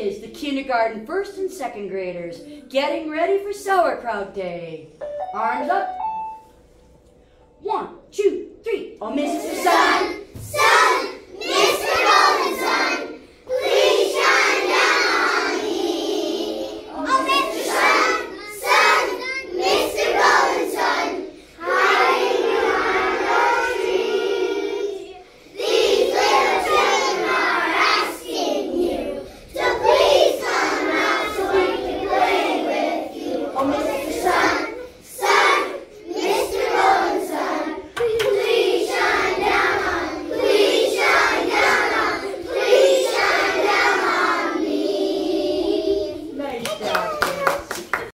is the kindergarten first and second graders getting ready for sauerkraut day. Arms up. One, two, three. Oh, Mr. Sun, Amazing.